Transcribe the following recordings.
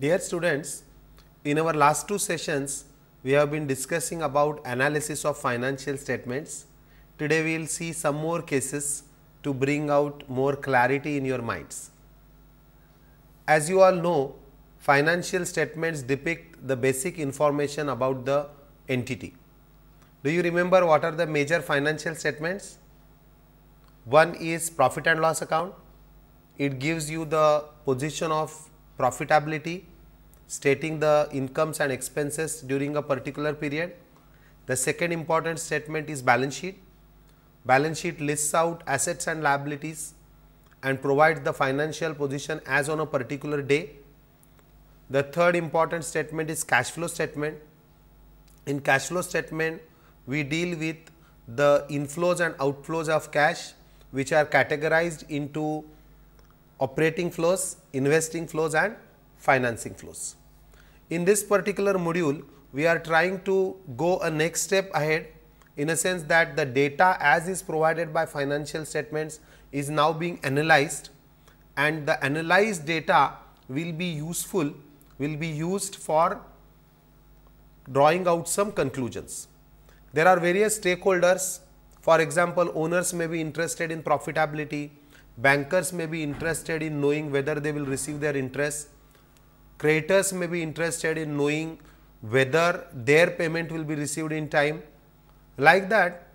Dear students, in our last two sessions, we have been discussing about analysis of financial statements. Today, we will see some more cases to bring out more clarity in your minds. As you all know, financial statements depict the basic information about the entity. Do you remember what are the major financial statements? One is profit and loss account. It gives you the position of profitability, stating the incomes and expenses during a particular period. The second important statement is balance sheet. Balance sheet lists out assets and liabilities and provides the financial position as on a particular day. The third important statement is cash flow statement. In cash flow statement, we deal with the inflows and outflows of cash which are categorized into operating flows, investing flows and financing flows. In this particular module, we are trying to go a next step ahead in a sense that the data as is provided by financial statements is now being analyzed and the analyzed data will be useful, will be used for drawing out some conclusions. There are various stakeholders. For example, owners may be interested in profitability, bankers may be interested in knowing whether they will receive their interest, creditors may be interested in knowing whether their payment will be received in time. Like that,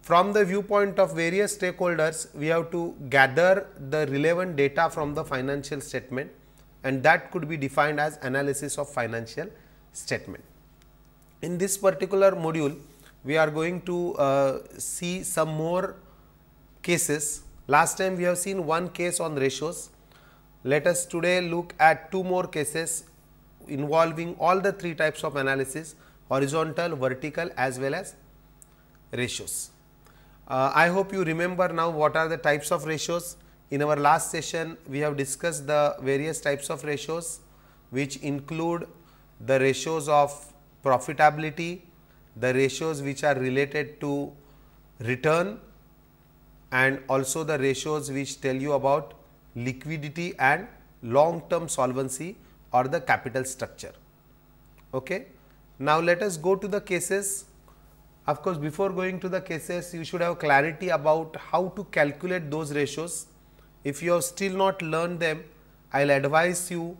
from the viewpoint of various stakeholders, we have to gather the relevant data from the financial statement and that could be defined as analysis of financial statement. In this particular module, we are going to uh, see some more cases. Last time we have seen one case on ratios. Let us today look at two more cases involving all the three types of analysis horizontal, vertical as well as ratios. Uh, I hope you remember now what are the types of ratios. In our last session, we have discussed the various types of ratios which include the ratios of profitability, the ratios which are related to return and also the ratios which tell you about liquidity and long term solvency or the capital structure. Okay. Now, let us go to the cases. Of course, before going to the cases, you should have clarity about how to calculate those ratios. If you have still not learned them, I will advise you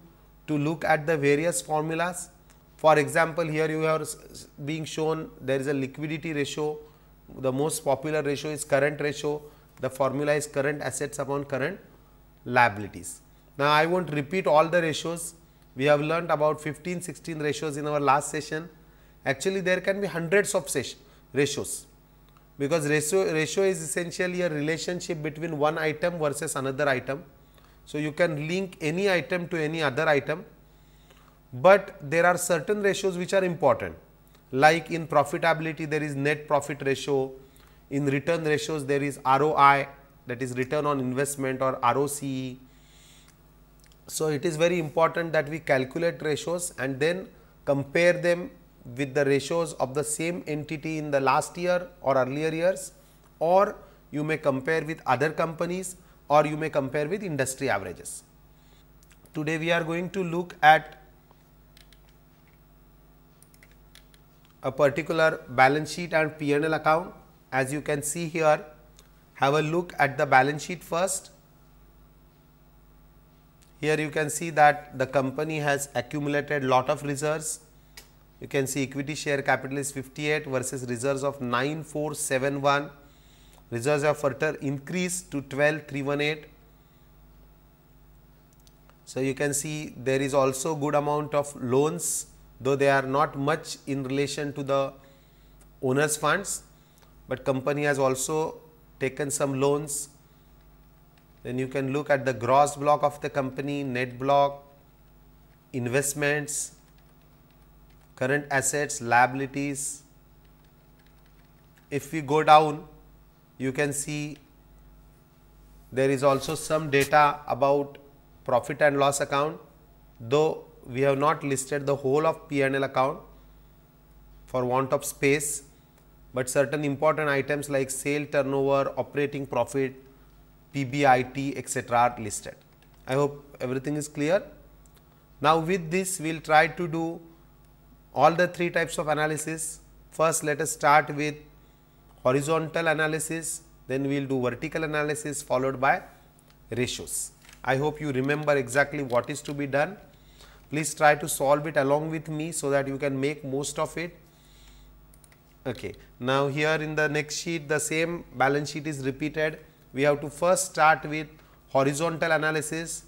to look at the various formulas for example, here you are being shown there is a liquidity ratio, the most popular ratio is current ratio, the formula is current assets upon current liabilities. Now, I won't repeat all the ratios, we have learnt about 15, 16 ratios in our last session. Actually, there can be hundreds of ratios because ratio, ratio is essentially a relationship between one item versus another item. So, you can link any item to any other item but there are certain ratios which are important like in profitability there is net profit ratio, in return ratios there is ROI that is return on investment or ROCE. So, it is very important that we calculate ratios and then compare them with the ratios of the same entity in the last year or earlier years or you may compare with other companies or you may compare with industry averages. Today, we are going to look at a particular balance sheet and P&L account. As you can see here, have a look at the balance sheet first. Here you can see that the company has accumulated lot of reserves. You can see equity share capital is 58 versus reserves of 9471. Reserves have further increased to 12318. So, you can see there is also good amount of loans though they are not much in relation to the owners funds, but company has also taken some loans. Then you can look at the gross block of the company, net block, investments, current assets, liabilities. If we go down, you can see there is also some data about profit and loss account, though we have not listed the whole of P&L account for want of space, but certain important items like sale turnover, operating profit, PBIT etc. are listed. I hope everything is clear. Now, with this we will try to do all the three types of analysis. First, let us start with horizontal analysis, then we will do vertical analysis followed by ratios. I hope you remember exactly what is to be done. Please try to solve it along with me so that you can make most of it. Okay. Now, here in the next sheet the same balance sheet is repeated. We have to first start with horizontal analysis.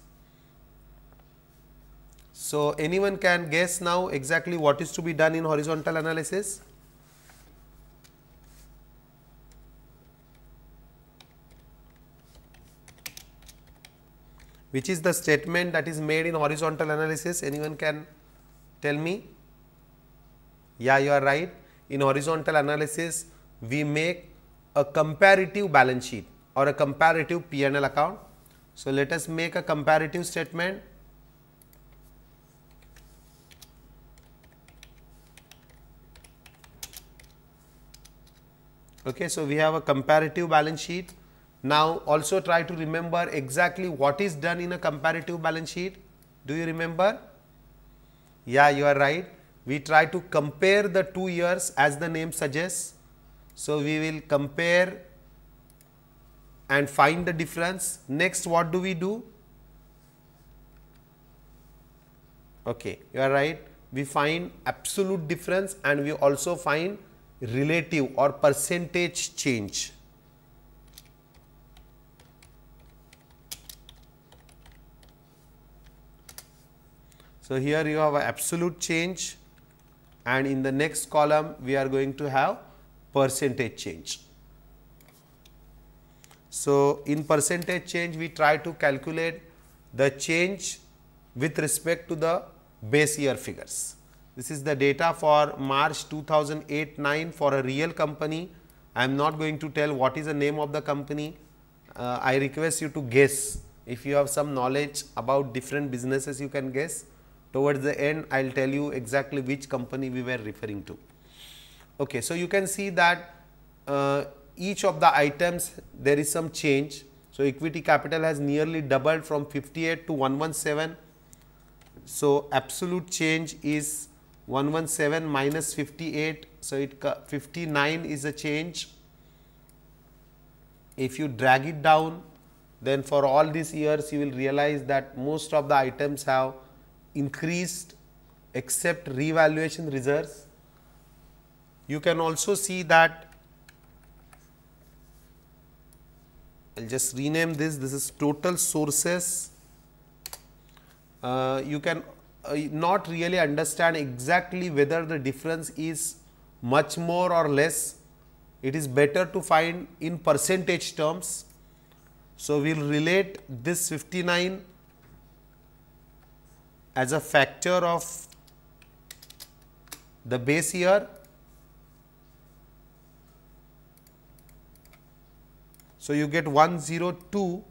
So, anyone can guess now exactly what is to be done in horizontal analysis? which is the statement that is made in horizontal analysis anyone can tell me yeah you are right in horizontal analysis we make a comparative balance sheet or a comparative P&L account so let us make a comparative statement okay so we have a comparative balance sheet now, also try to remember exactly what is done in a comparative balance sheet. Do you remember? Yeah, you are right. We try to compare the two years as the name suggests. So, we will compare and find the difference. Next, what do we do? Okay, you are right. We find absolute difference and we also find relative or percentage change. So, here you have absolute change and in the next column we are going to have percentage change. So, in percentage change we try to calculate the change with respect to the base year figures. This is the data for March 2008-9 for a real company. I am not going to tell what is the name of the company. Uh, I request you to guess. If you have some knowledge about different businesses, you can guess towards the end I will tell you exactly which company we were referring to. Okay, so you can see that uh, each of the items there is some change. So, equity capital has nearly doubled from 58 to 117. So, absolute change is 117 minus 58. So, it 59 is a change. If you drag it down then for all these years you will realize that most of the items have increased except revaluation reserves. You can also see that I will just rename this, this is total sources. Uh, you can uh, not really understand exactly whether the difference is much more or less. It is better to find in percentage terms. So, we will relate this 59 as a factor of the base year So, you get 102.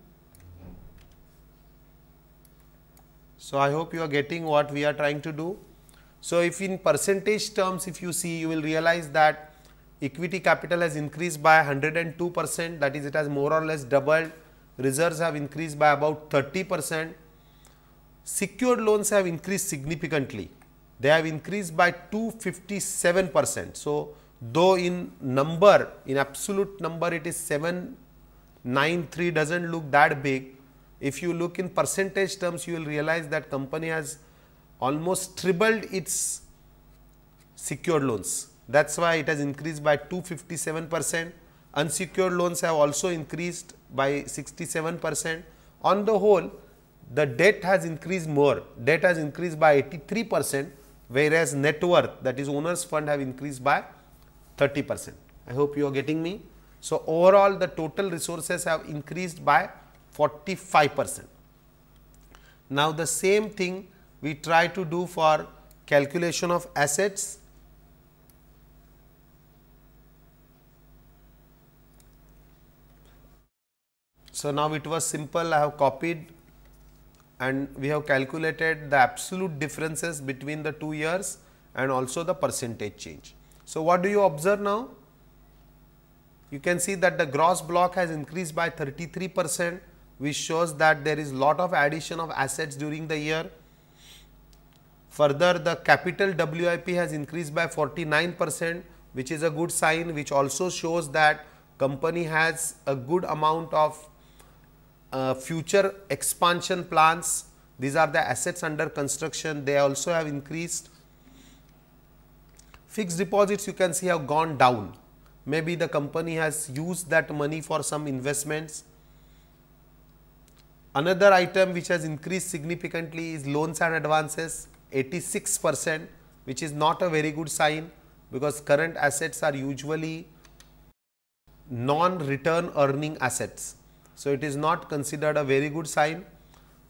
So, I hope you are getting what we are trying to do. So, if in percentage terms if you see you will realize that equity capital has increased by 102 percent that is it has more or less doubled reserves have increased by about 30 percent secured loans have increased significantly. They have increased by 257 percent. So, though in number, in absolute number it is 793 does not look that big. If you look in percentage terms, you will realize that company has almost tripled its secured loans. That is why it has increased by 257 percent. Unsecured loans have also increased by 67 percent. On the whole, the debt has increased more, debt has increased by 83 percent, whereas net worth that is owners fund have increased by 30 percent. I hope you are getting me. So, overall the total resources have increased by 45 percent. Now, the same thing we try to do for calculation of assets. So, now it was simple I have copied and we have calculated the absolute differences between the two years and also the percentage change. So, what do you observe now? You can see that the gross block has increased by 33 percent which shows that there is lot of addition of assets during the year. Further, the capital WIP has increased by 49 percent which is a good sign which also shows that company has a good amount of uh, future expansion plans. These are the assets under construction. They also have increased. Fixed deposits you can see have gone down. Maybe the company has used that money for some investments. Another item which has increased significantly is loans and advances 86 percent which is not a very good sign because current assets are usually non-return earning assets. So, it is not considered a very good sign,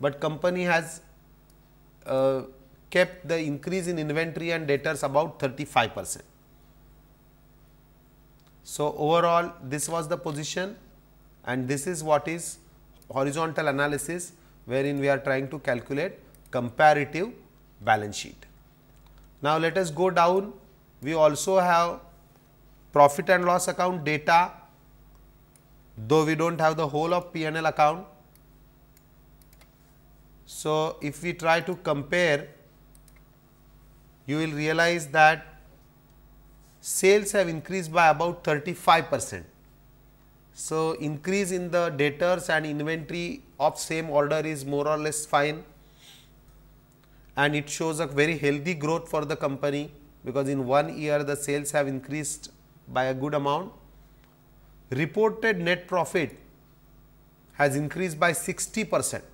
but company has uh, kept the increase in inventory and debtors about 35 percent. So, overall this was the position and this is what is horizontal analysis wherein we are trying to calculate comparative balance sheet. Now, let us go down we also have profit and loss account data though we do not have the whole of P&L account. So, if we try to compare you will realize that sales have increased by about 35 percent. So, increase in the debtors and inventory of same order is more or less fine and it shows a very healthy growth for the company because in one year the sales have increased by a good amount. Reported net profit has increased by 60 percent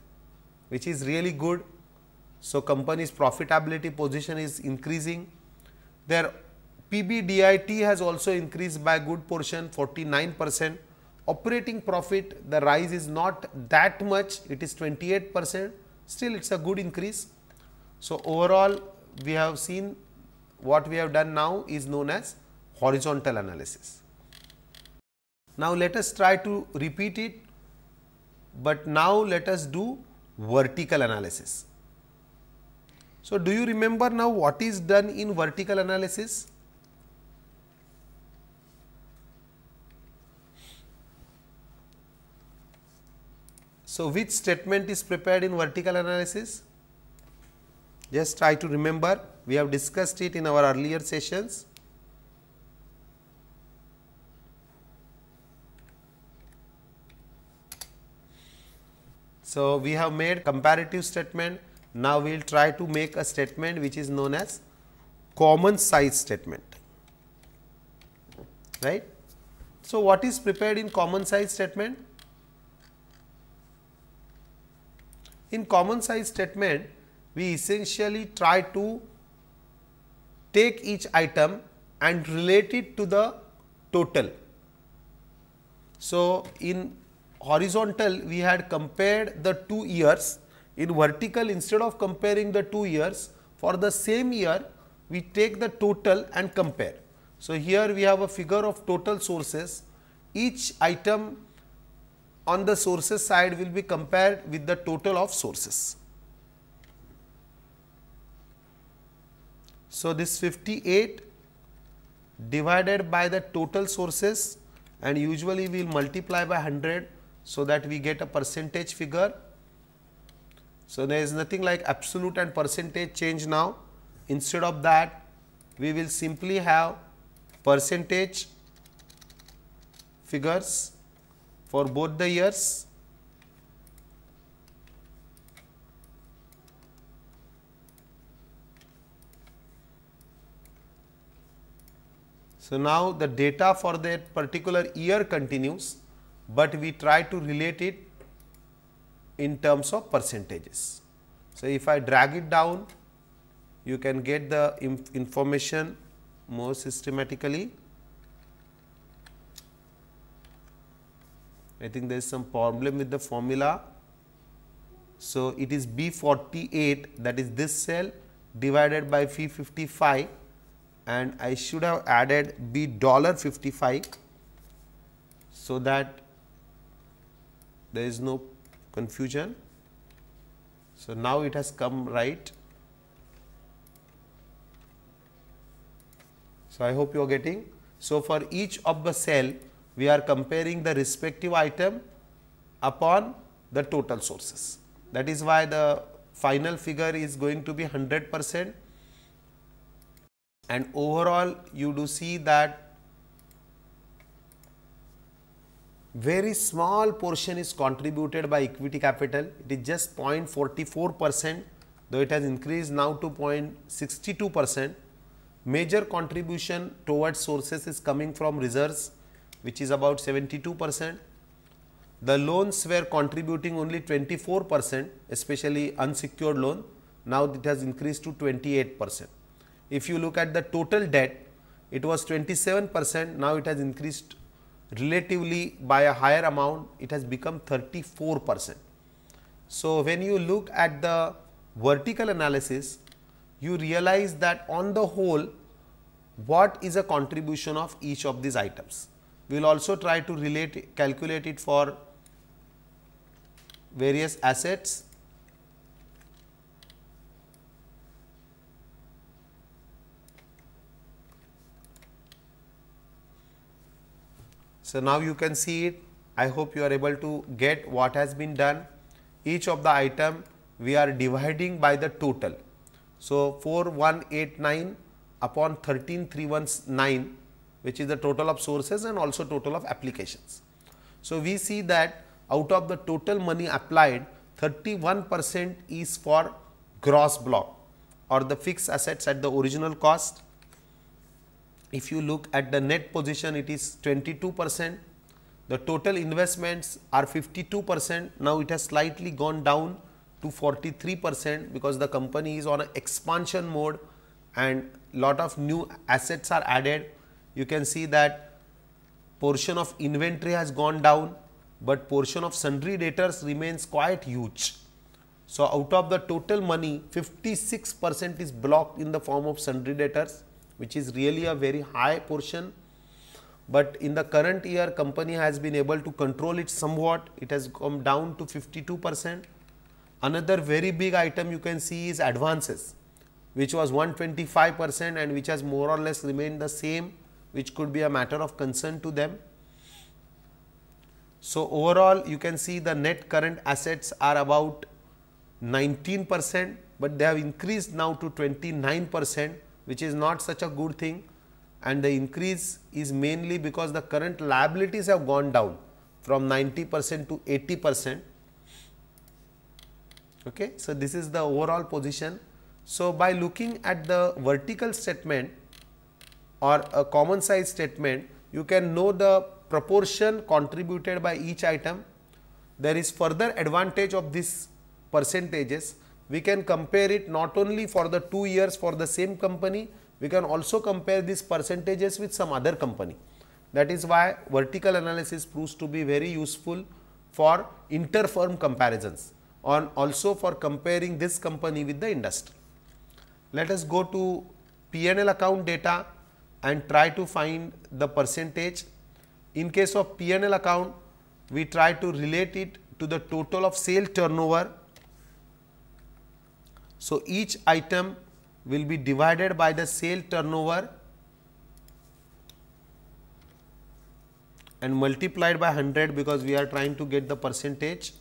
which is really good. So, company's profitability position is increasing. Their PBDIT has also increased by a good portion 49 percent. Operating profit the rise is not that much it is 28 percent still it is a good increase. So, overall we have seen what we have done now is known as horizontal analysis. Now, let us try to repeat it, but now let us do vertical analysis. So, do you remember now what is done in vertical analysis? So, which statement is prepared in vertical analysis? Just try to remember we have discussed it in our earlier sessions. So, we have made comparative statement. Now, we will try to make a statement which is known as common size statement. Right. So, what is prepared in common size statement? In common size statement, we essentially try to take each item and relate it to the total. So, in horizontal we had compared the two years, in vertical instead of comparing the two years for the same year we take the total and compare. So, here we have a figure of total sources, each item on the sources side will be compared with the total of sources. So, this 58 divided by the total sources and usually we will multiply by 100 so that we get a percentage figure. So, there is nothing like absolute and percentage change now. Instead of that, we will simply have percentage figures for both the years So, now the data for that particular year continues, but we try to relate it in terms of percentages. So, if I drag it down, you can get the information more systematically. I think there is some problem with the formula. So, it is B 48 that is this cell divided by phi 55 and I should have added B dollar 55 so that there is no confusion. So, now it has come right. So, I hope you are getting. So, for each of the cell we are comparing the respective item upon the total sources. That is why the final figure is going to be 100 percent and overall you do see that very small portion is contributed by equity capital. It is just 0.44 percent though it has increased now to 0.62 percent. Major contribution towards sources is coming from reserves which is about 72 percent. The loans were contributing only 24 percent especially unsecured loan. Now it has increased to 28 percent. If you look at the total debt it was 27 percent. Now it has increased relatively by a higher amount it has become 34 percent. So, when you look at the vertical analysis you realize that on the whole what is a contribution of each of these items. We will also try to relate calculate it for various assets So, now you can see it I hope you are able to get what has been done each of the item we are dividing by the total. So, 4189 upon 13319 which is the total of sources and also total of applications. So, we see that out of the total money applied 31 percent is for gross block or the fixed assets at the original cost if you look at the net position it is 22 percent, the total investments are 52 percent, now it has slightly gone down to 43 percent because the company is on an expansion mode and lot of new assets are added. You can see that portion of inventory has gone down, but portion of sundry debtors remains quite huge. So, out of the total money 56 percent is blocked in the form of sundry debtors which is really a very high portion. But in the current year company has been able to control it somewhat, it has come down to 52 percent. Another very big item you can see is advances which was 125 percent and which has more or less remained the same which could be a matter of concern to them. So, overall you can see the net current assets are about 19 percent, but they have increased now to 29 percent which is not such a good thing and the increase is mainly because the current liabilities have gone down from 90 percent to 80 percent. Okay. So, this is the overall position. So, by looking at the vertical statement or a common size statement, you can know the proportion contributed by each item. There is further advantage of these percentages we can compare it not only for the 2 years for the same company, we can also compare these percentages with some other company. That is why vertical analysis proves to be very useful for inter-firm comparisons and also for comparing this company with the industry. Let us go to P&L account data and try to find the percentage. In case of P&L account, we try to relate it to the total of sale turnover so, each item will be divided by the sale turnover and multiplied by 100 because we are trying to get the percentage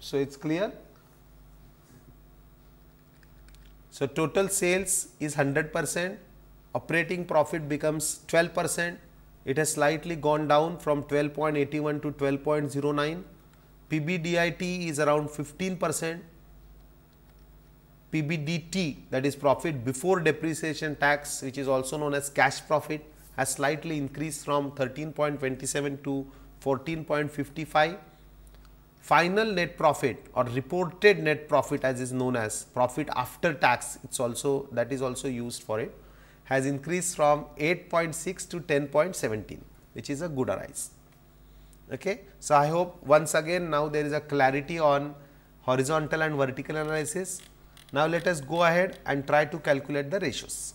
So, it is clear. So, total sales is 100 percent, operating profit becomes 12 percent, it has slightly gone down from 12.81 to 12.09, PBDIT is around 15 percent, PBDT that is profit before depreciation tax which is also known as cash profit has slightly increased from 13.27 to 14.55 final net profit or reported net profit as is known as profit after tax it's also that is also used for it has increased from 8.6 to 10.17 which is a good rise okay? So i hope once again now there is a clarity on horizontal and vertical analysis. Now let us go ahead and try to calculate the ratios.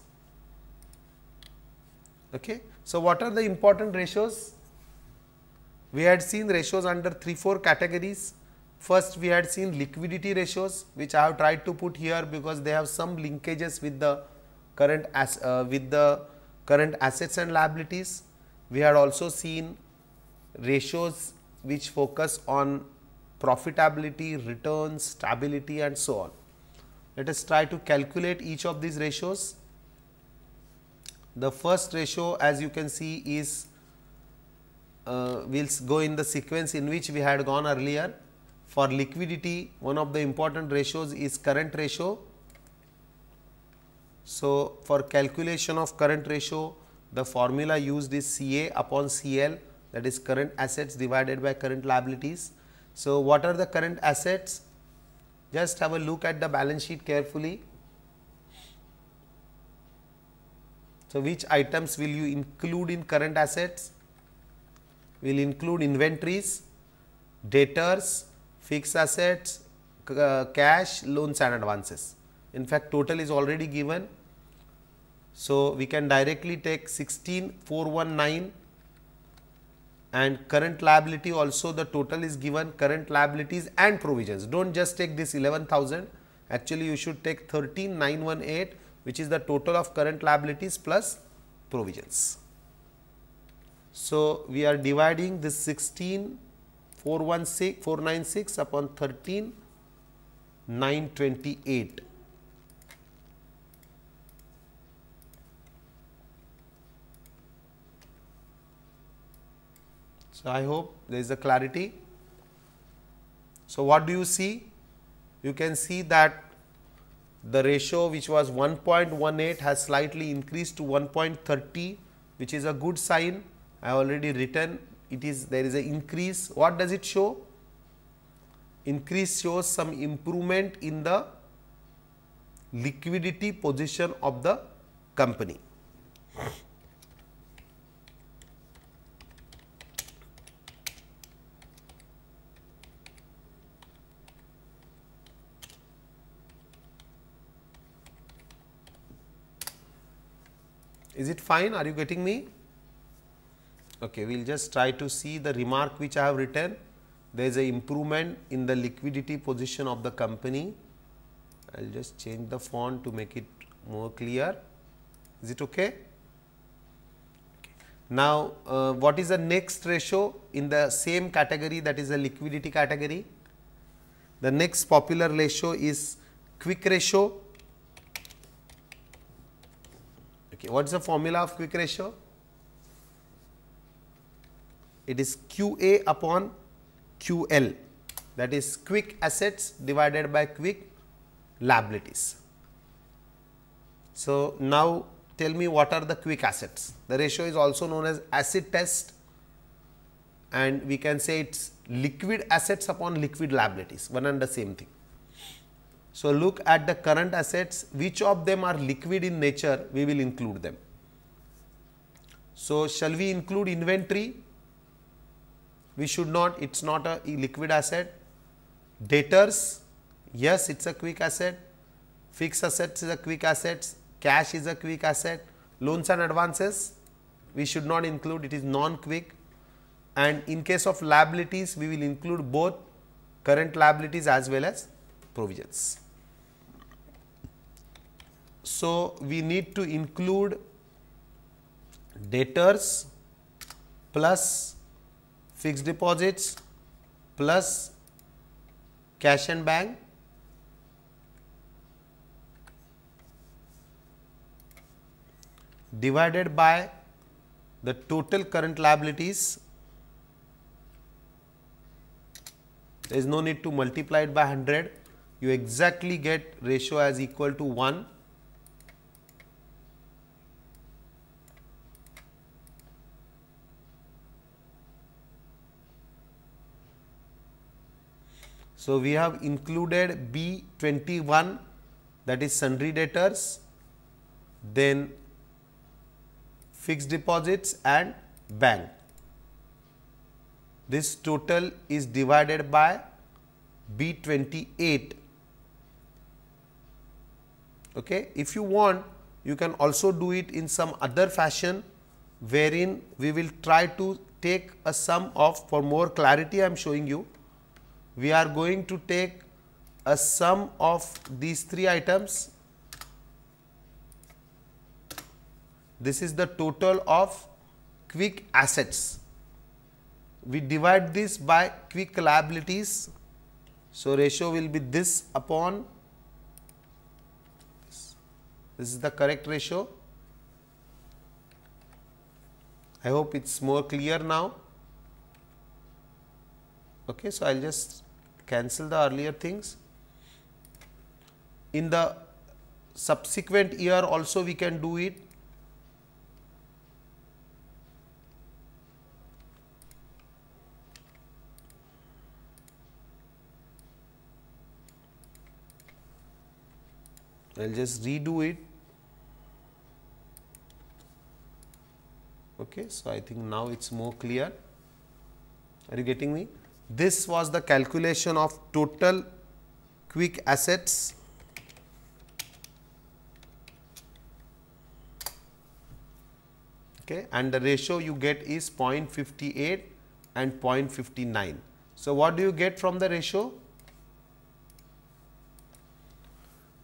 Okay? So what are the important ratios we had seen ratios under 3 4 categories. First we had seen liquidity ratios which I have tried to put here because they have some linkages with the current as, uh, with the current assets and liabilities. We had also seen ratios which focus on profitability, returns, stability and so on. Let us try to calculate each of these ratios. The first ratio as you can see is uh, we will go in the sequence in which we had gone earlier. For liquidity one of the important ratios is current ratio. So, for calculation of current ratio the formula used is CA upon CL that is current assets divided by current liabilities. So, what are the current assets? Just have a look at the balance sheet carefully. So, which items will you include in current assets? Will include inventories, debtors, fixed assets, uh, cash, loans and advances. In fact, total is already given. So, we can directly take 16419 and current liability also the total is given current liabilities and provisions. Do not just take this 11,000 actually you should take 13918 which is the total of current liabilities plus provisions. So, we are dividing this 16 416 496 upon 13 928 So, I hope there is a clarity. So, what do you see? You can see that the ratio which was 1.18 has slightly increased to 1.30 which is a good sign. I already written it is there is an increase. What does it show? Increase shows some improvement in the liquidity position of the company. Is it fine? Are you getting me? Okay, we will just try to see the remark which I have written. There is a improvement in the liquidity position of the company. I will just change the font to make it more clear. Is it okay? okay. Now, uh, what is the next ratio in the same category that is the liquidity category? The next popular ratio is quick ratio Okay, what is the formula of quick ratio? It is QA upon QL that is quick assets divided by quick liabilities. So, now tell me what are the quick assets. The ratio is also known as acid test and we can say it is liquid assets upon liquid liabilities one and the same thing. So, look at the current assets which of them are liquid in nature we will include them. So, shall we include inventory? We should not it is not a liquid asset. Debtors yes it is a quick asset, fixed assets is a quick asset, cash is a quick asset, loans and advances we should not include it is non quick and in case of liabilities we will include both current liabilities as well as provisions. So, we need to include debtors plus fixed deposits plus cash and bank divided by the total current liabilities. There is no need to multiply it by 100 you exactly get ratio as equal to 1 So, we have included B 21 that is sundry debtors, then fixed deposits and bank. This total is divided by B 28. Okay. If you want, you can also do it in some other fashion wherein we will try to take a sum of for more clarity I am showing you we are going to take a sum of these three items. This is the total of quick assets. We divide this by quick liabilities. So ratio will be this upon this, is the correct ratio. I hope it's more clear now. Okay, so I'll just cancel the earlier things. In the subsequent year also we can do it. I'll just redo it. Okay, so I think now it's more clear. Are you getting me? This was the calculation of total quick assets. Okay and the ratio you get is 0.58 and 0.59 so what do you get from the ratio?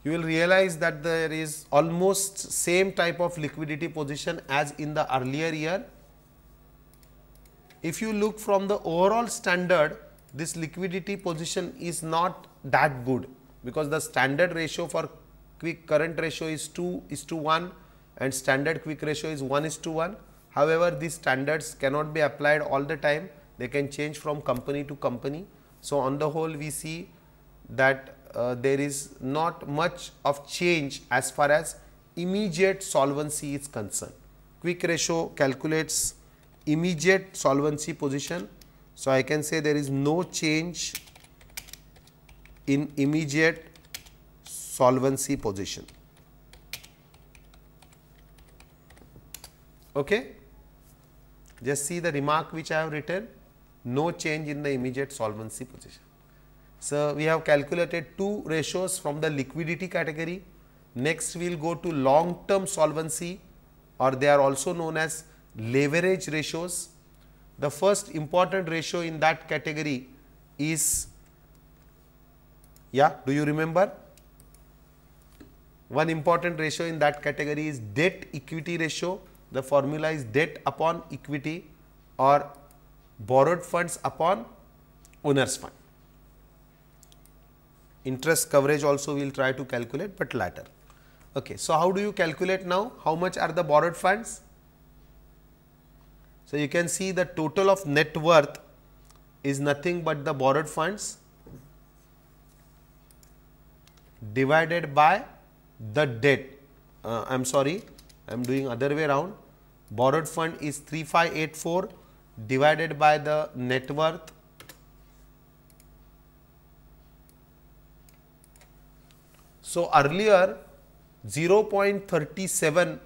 You will realize that there is almost same type of liquidity position as in the earlier year. If you look from the overall standard, this liquidity position is not that good because the standard ratio for quick current ratio is 2 is to 1 and standard quick ratio is 1 is to 1. However, these standards cannot be applied all the time, they can change from company to company. So, on the whole we see that uh, there is not much of change as far as immediate solvency is concerned. Quick ratio calculates immediate solvency position. So, I can say there is no change in immediate solvency position. Okay? Just see the remark which I have written, no change in the immediate solvency position. So, we have calculated two ratios from the liquidity category. Next, we will go to long term solvency or they are also known as leverage ratios. The first important ratio in that category is, yeah, do you remember? One important ratio in that category is debt equity ratio. The formula is debt upon equity or borrowed funds upon owner's fund interest coverage also we will try to calculate, but later. Okay. So, how do you calculate now? How much are the borrowed funds? So, you can see the total of net worth is nothing but the borrowed funds divided by the debt. Uh, I am sorry, I am doing other way around. Borrowed fund is 3584 divided by the net worth So, earlier 0.37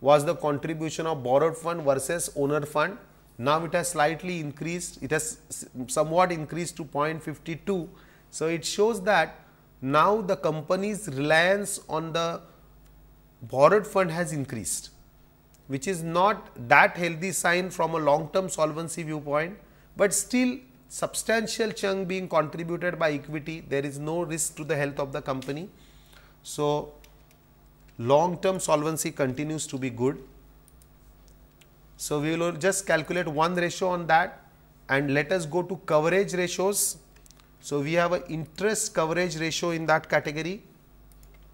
was the contribution of borrowed fund versus owner fund. Now, it has slightly increased, it has somewhat increased to 0.52. So, it shows that now the company's reliance on the borrowed fund has increased, which is not that healthy sign from a long term solvency viewpoint, but still substantial chunk being contributed by equity, there is no risk to the health of the company. So, long term solvency continues to be good. So, we will just calculate one ratio on that and let us go to coverage ratios. So, we have an interest coverage ratio in that category.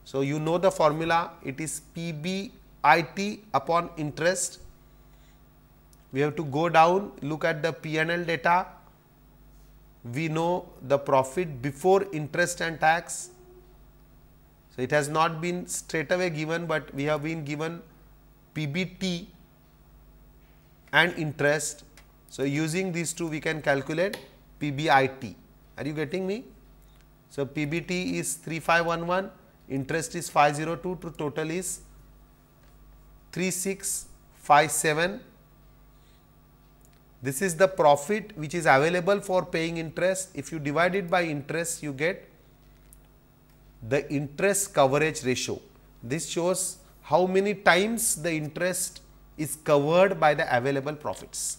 So, you know the formula it is PBIT upon interest. We have to go down look at the P&L data we know the profit before interest and tax. So, it has not been straight away given, but we have been given PBT and interest. So, using these two we can calculate PBIT. Are you getting me? So, PBT is 3511, interest is 502 to total is 3657 this is the profit which is available for paying interest. If you divide it by interest, you get the interest coverage ratio. This shows how many times the interest is covered by the available profits.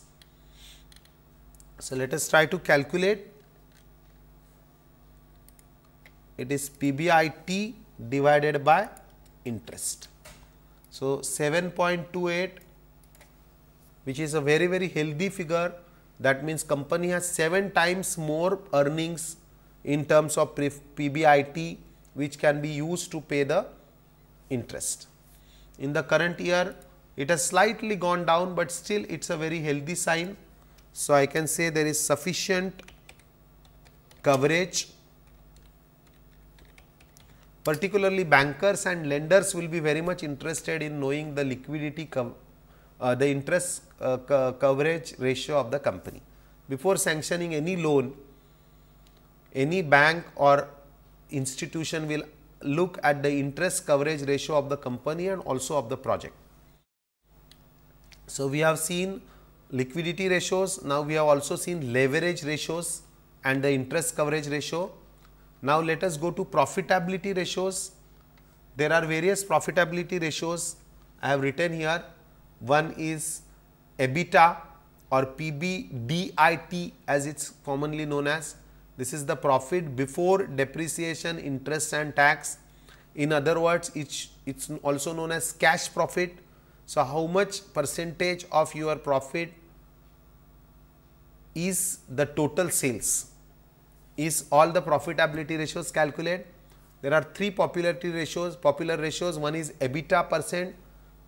So, let us try to calculate it is PBIT divided by interest. So, 7.28 which is a very very healthy figure that means company has 7 times more earnings in terms of PBIT which can be used to pay the interest. In the current year it has slightly gone down, but still it is a very healthy sign. So, I can say there is sufficient coverage particularly bankers and lenders will be very much interested in knowing the liquidity uh, the interest uh, co coverage ratio of the company. Before sanctioning any loan, any bank or institution will look at the interest coverage ratio of the company and also of the project. So, we have seen liquidity ratios, now we have also seen leverage ratios and the interest coverage ratio. Now, let us go to profitability ratios. There are various profitability ratios I have written here. One is EBITDA or PBDIT as it is commonly known as. This is the profit before depreciation, interest and tax. In other words, it's, it's also known as cash profit so, how much percentage of your profit is the total sales? Is all the profitability ratios calculated? There are three popularity ratios, popular ratios. One is EBITDA percent,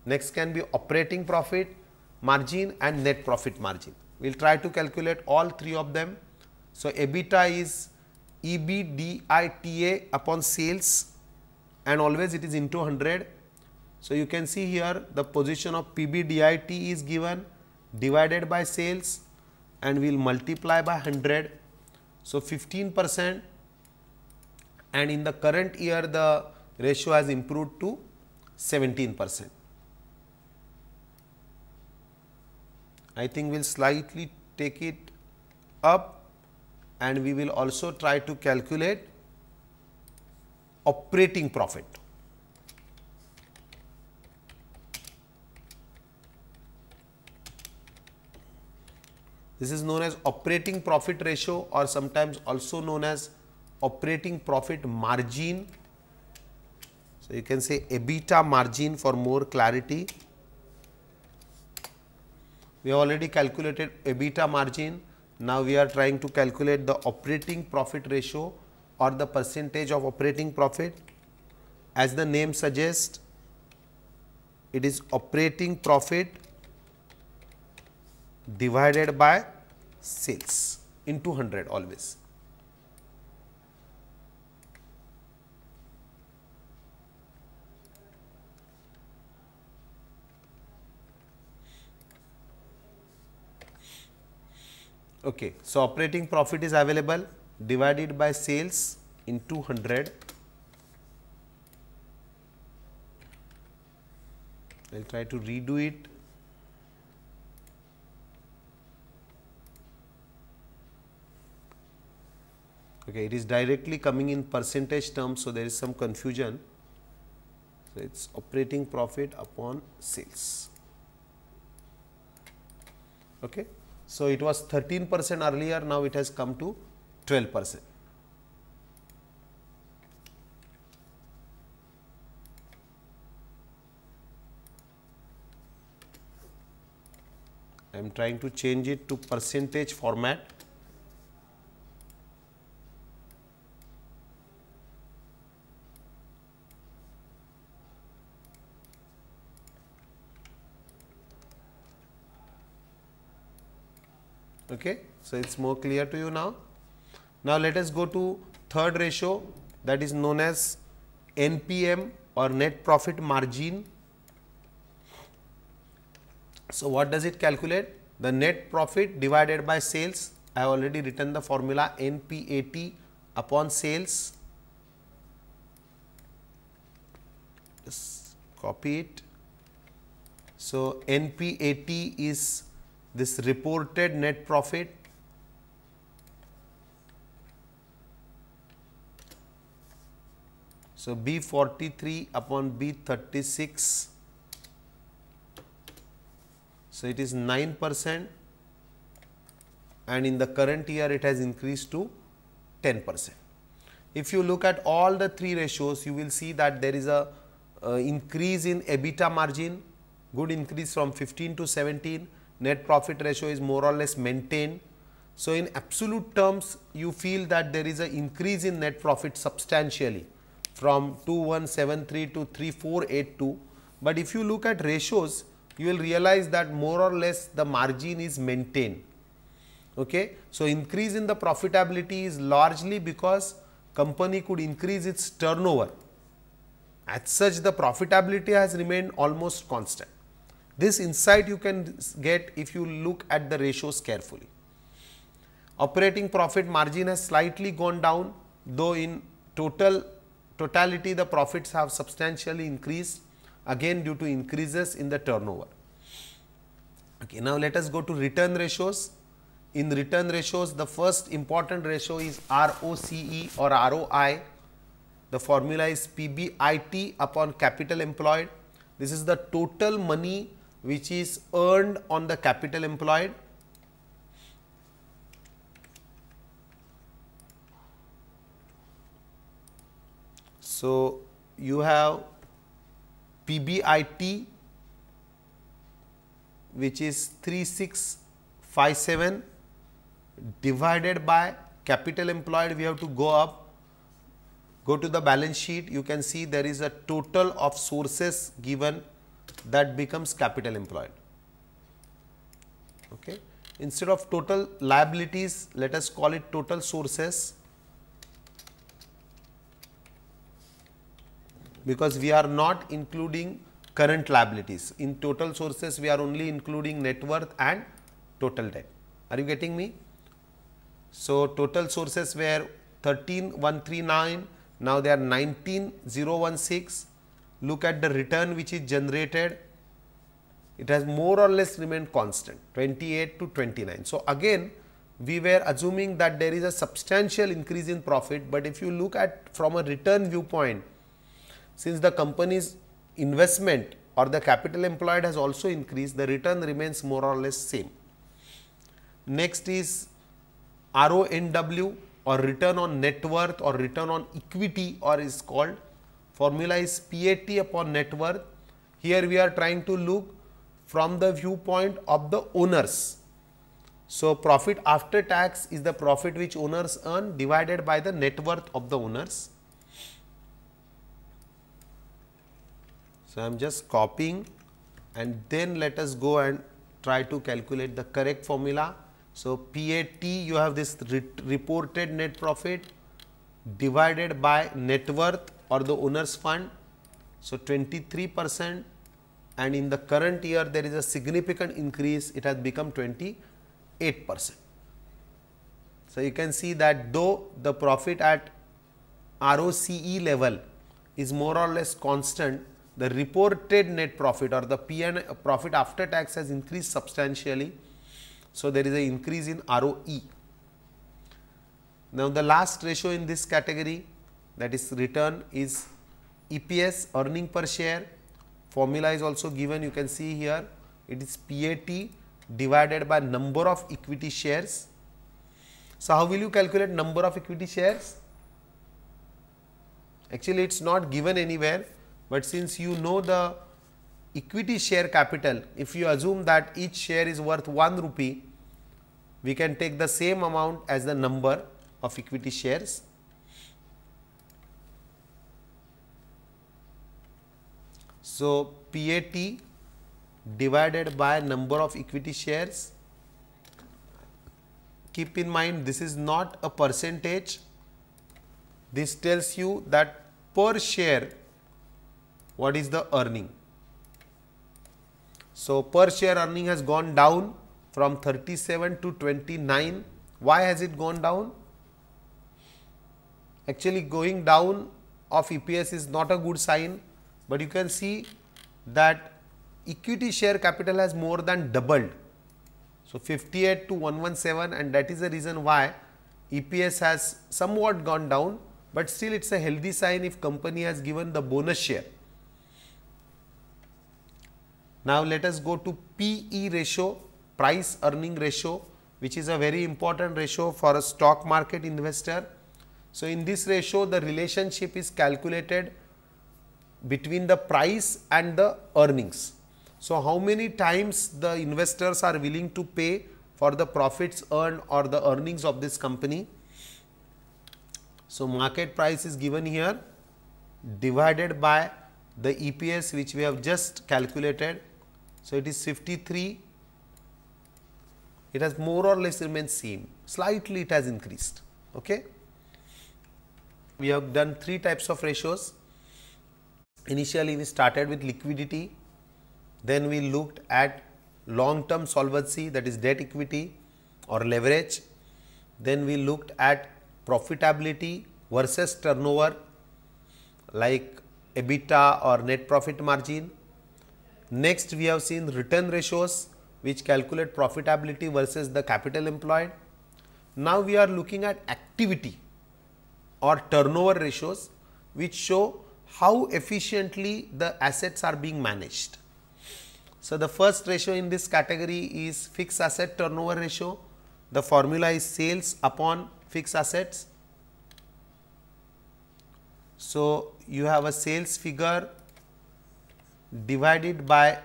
next can be operating profit margin and net profit margin. We will try to calculate all three of them. So, EBITDA is EBITDA upon sales and always it is into 100 so, you can see here the position of PBDIT is given divided by sales and we will multiply by 100. So, 15 percent and in the current year the ratio has improved to 17 percent. I think we will slightly take it up and we will also try to calculate operating profit. This is known as operating profit ratio or sometimes also known as operating profit margin. So, you can say EBITDA margin for more clarity. We have already calculated EBITDA margin. Now, we are trying to calculate the operating profit ratio or the percentage of operating profit. As the name suggests, it is operating profit divided by sales into 100 always. Okay. So, operating profit is available divided by sales in 200. I will try to redo it okay it is directly coming in percentage terms so there is some confusion so it's operating profit upon sales okay so it was 13 percent earlier now it has come to 12 percent. I am trying to change it to percentage format Okay. So, it is more clear to you now. Now, let us go to third ratio that is known as NPM or net profit margin. So, what does it calculate? The net profit divided by sales. I have already written the formula NPAT upon sales. Just copy it. So, NPAT is this reported net profit So, B 43 upon B 36. So, it is 9 percent and in the current year it has increased to 10 percent. If you look at all the three ratios, you will see that there is a uh, increase in EBITDA margin, good increase from 15 to 17, net profit ratio is more or less maintained. So, in absolute terms, you feel that there is an increase in net profit substantially from 2173 to 3482. But if you look at ratios, you will realize that more or less the margin is maintained. Okay. So, increase in the profitability is largely because company could increase its turnover. As such, the profitability has remained almost constant. This insight you can get if you look at the ratios carefully. Operating profit margin has slightly gone down, though in total totality the profits have substantially increased again due to increases in the turnover. Okay, now let us go to return ratios. In return ratios, the first important ratio is ROCE or ROI. The formula is PBIT upon capital employed. This is the total money which is earned on the capital employed. So, you have PBIT which is 3657 divided by capital employed we have to go up go to the balance sheet you can see there is a total of sources given that becomes capital employed okay instead of total liabilities let us call it total sources because we are not including current liabilities. In total sources, we are only including net worth and total debt. Are you getting me? So, total sources were 13139, now they are 19016. Look at the return which is generated, it has more or less remained constant 28 to 29. So, again we were assuming that there is a substantial increase in profit, but if you look at from a return viewpoint, since the company's investment or the capital employed has also increased, the return remains more or less same. Next is RONW or return on net worth or return on equity or is called formula is PAT upon net worth. Here we are trying to look from the viewpoint of the owners. So, profit after tax is the profit which owners earn divided by the net worth of the owners. So, I am just copying and then let us go and try to calculate the correct formula. So, PAT you have this reported net profit divided by net worth or the owner's fund. So, 23 percent and in the current year there is a significant increase it has become 28 percent. So, you can see that though the profit at ROCE level is more or less constant, the reported net profit or the PN profit after tax has increased substantially. So, there is an increase in ROE. Now, the last ratio in this category that is return is EPS earning per share formula is also given you can see here it is PAT divided by number of equity shares. So, how will you calculate number of equity shares? Actually, it is not given anywhere but since you know the equity share capital, if you assume that each share is worth 1 rupee, we can take the same amount as the number of equity shares. So, PAT divided by number of equity shares. Keep in mind this is not a percentage. This tells you that per share what is the earning. So, per share earning has gone down from 37 to 29. Why has it gone down? Actually going down of EPS is not a good sign, but you can see that equity share capital has more than doubled. So, 58 to 117 and that is the reason why EPS has somewhat gone down, but still it is a healthy sign if company has given the bonus share. Now, let us go to PE ratio, price earning ratio. which is a very important ratio for a stock market investor. So, in this ratio the relationship is calculated between the price and the earnings. So, how many times the investors are willing to pay for the profits earned or the earnings of this company. So, market price is given here divided by the EPS which we have just calculated. So, it is 53, it has more or less remained same, slightly it has increased. Okay. We have done three types of ratios. Initially, we started with liquidity, then we looked at long term solvency that is debt equity or leverage. Then we looked at profitability versus turnover like EBITDA or net profit margin. Next we have seen return ratios which calculate profitability versus the capital employed. Now we are looking at activity or turnover ratios which show how efficiently the assets are being managed. So, the first ratio in this category is fixed asset turnover ratio. The formula is sales upon fixed assets. So, you have a sales figure divided by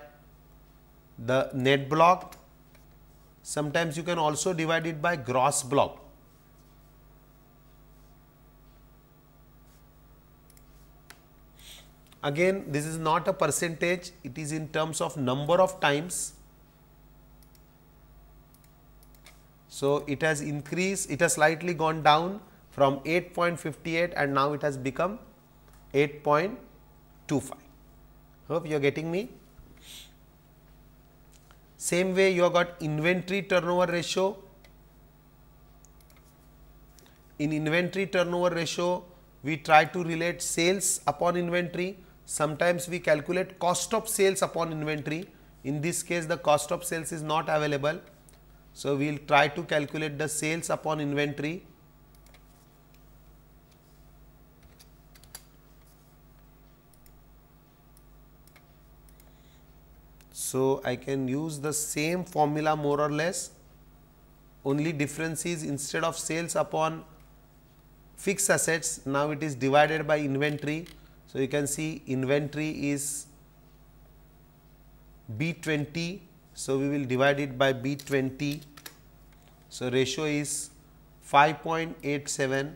the net block. Sometimes you can also divide it by gross block. Again this is not a percentage, it is in terms of number of times. So, it has increased, it has slightly gone down from 8.58 and now it has become 8.25. Hope you are getting me. Same way you have got inventory turnover ratio. In inventory turnover ratio, we try to relate sales upon inventory Sometimes we calculate cost of sales upon inventory. In this case, the cost of sales is not available. So, we will try to calculate the sales upon inventory. So, I can use the same formula more or less only difference is instead of sales upon fixed assets now it is divided by inventory so, you can see inventory is B20. So, we will divide it by B20. So, ratio is 5.87.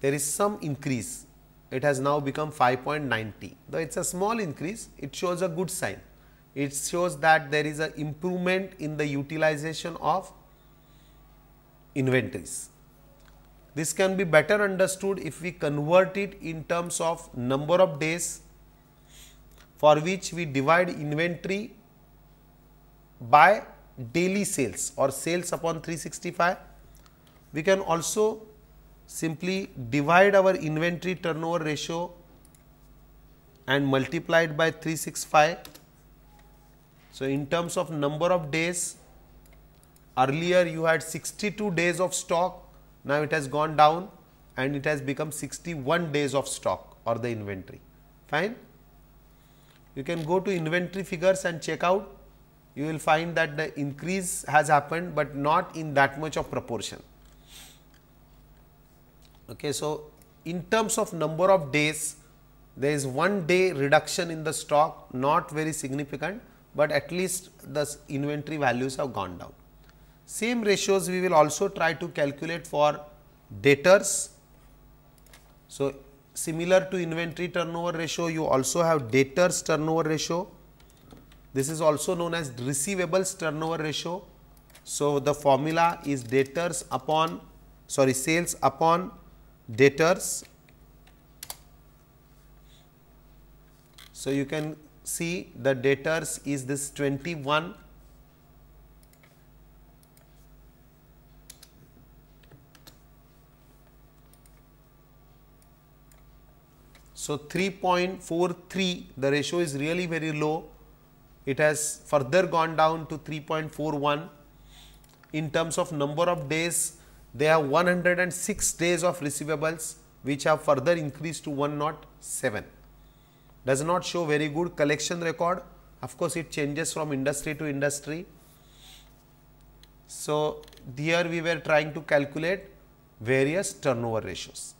There is some increase. It has now become 5.90. Though it is a small increase, it shows a good sign. It shows that there is an improvement in the utilization of inventories. This can be better understood if we convert it in terms of number of days for which we divide inventory by daily sales or sales upon 365. We can also simply divide our inventory turnover ratio and multiply it by 365. So, in terms of number of days, earlier you had 62 days of stock now it has gone down and it has become 61 days of stock or the inventory. Fine. You can go to inventory figures and check out. You will find that the increase has happened, but not in that much of proportion. Okay, so, in terms of number of days, there is one day reduction in the stock, not very significant, but at least the inventory values have gone down. Same ratios we will also try to calculate for debtors. So, similar to inventory turnover ratio, you also have debtors turnover ratio. This is also known as receivables turnover ratio. So, the formula is debtors upon sorry sales upon debtors. So, you can see the debtors is this 21 So, 3.43 the ratio is really very low. It has further gone down to 3.41. In terms of number of days, they have 106 days of receivables which have further increased to 107. Does not show very good collection record. Of course, it changes from industry to industry. So, here we were trying to calculate various turnover ratios.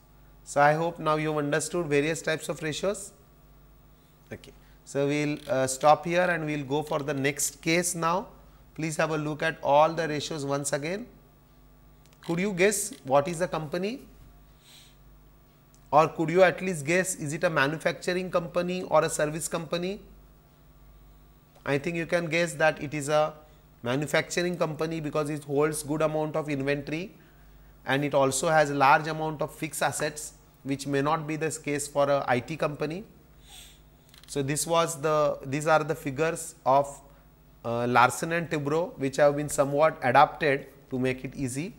So, I hope now you have understood various types of ratios. Okay. So, we will uh, stop here and we will go for the next case now. Please have a look at all the ratios once again. Could you guess what is the company? Or could you at least guess is it a manufacturing company or a service company? I think you can guess that it is a manufacturing company because it holds good amount of inventory and it also has a large amount of fixed assets which may not be the case for a IT company. So, this was the these are the figures of uh, Larsen and Toubro which have been somewhat adapted to make it easy.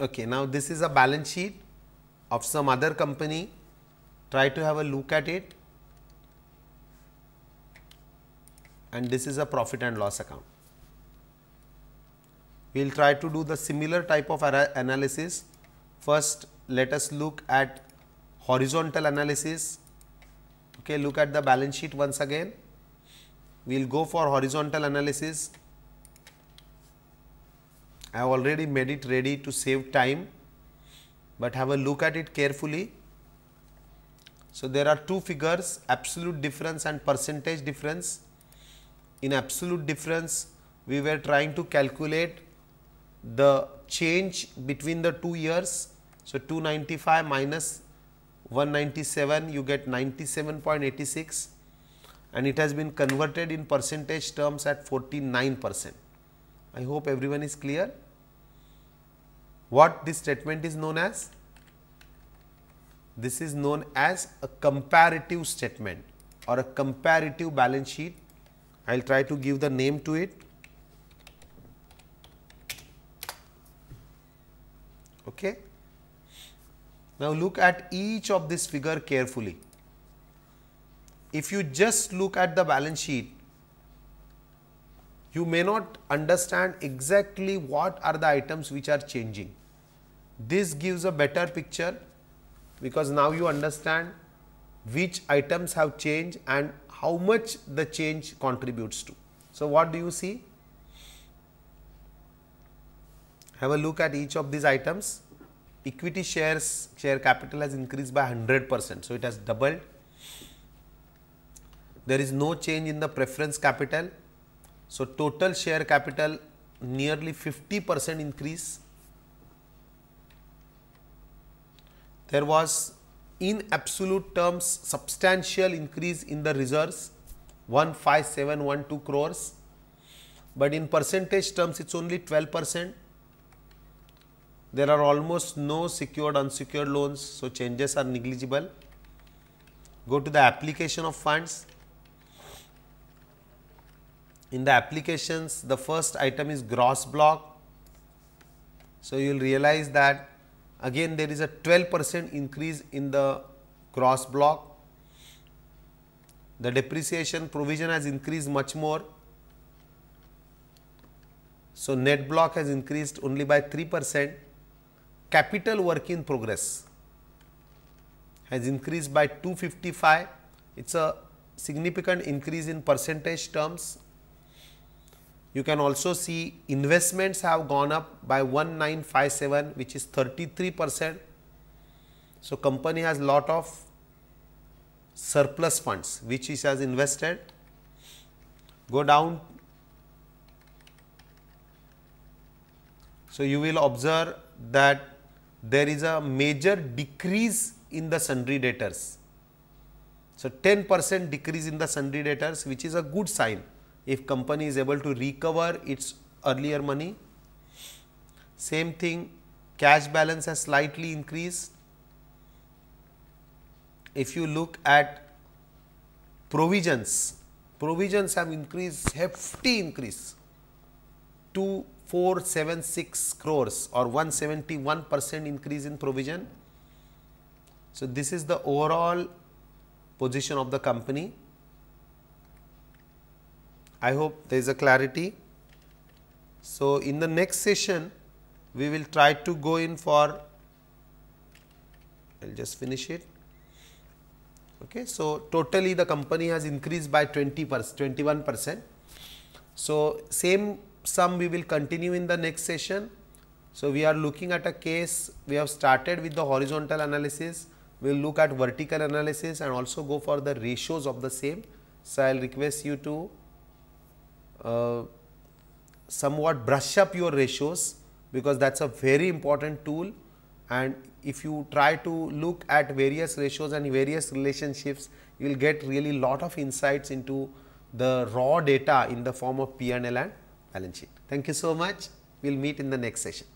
Okay, now this is a balance sheet of some other company. Try to have a look at it. And this is a profit and loss account. We will try to do the similar type of analysis. First, let us look at horizontal analysis. Okay, look at the balance sheet once again. We will go for horizontal analysis I have already made it ready to save time, but have a look at it carefully. So, there are two figures absolute difference and percentage difference. In absolute difference, we were trying to calculate the change between the two years. So, 295 minus 197 you get 97.86 and it has been converted in percentage terms at 49 percent. I hope everyone is clear what this statement is known as? This is known as a comparative statement or a comparative balance sheet. I will try to give the name to it. Okay. Now, look at each of this figure carefully. If you just look at the balance sheet, you may not understand exactly what are the items which are changing. This gives a better picture because now you understand which items have changed and how much the change contributes to. So, what do you see? Have a look at each of these items. Equity shares, share capital has increased by 100 percent. So, it has doubled. There is no change in the preference capital. So, total share capital nearly 50 percent increase there was in absolute terms substantial increase in the reserves 15712 crores, but in percentage terms it is only 12 percent. There are almost no secured unsecured loans, so changes are negligible. Go to the application of funds. In the applications, the first item is gross block. So, you will realize that again there is a 12 percent increase in the gross block. The depreciation provision has increased much more. So, net block has increased only by 3 percent. Capital work in progress has increased by 255. It is a significant increase in percentage terms you can also see investments have gone up by 1957 which is 33 percent. So, company has lot of surplus funds which it has invested. Go down. So, you will observe that there is a major decrease in the sundry debtors. So, 10 percent decrease in the sundry debtors which is a good sign if company is able to recover its earlier money. Same thing cash balance has slightly increased. If you look at provisions, provisions have increased hefty increase 2476 crores or 171 percent increase in provision. So, this is the overall position of the company I hope there is a clarity. So, in the next session we will try to go in for I will just finish it. Okay. So, totally the company has increased by 20 percent 21 percent. So, same sum we will continue in the next session. So, we are looking at a case we have started with the horizontal analysis, we will look at vertical analysis and also go for the ratios of the same. So, I will request you to uh, somewhat brush up your ratios because that is a very important tool and if you try to look at various ratios and various relationships you will get really lot of insights into the raw data in the form of P&L and balance sheet. Thank you so much. We will meet in the next session.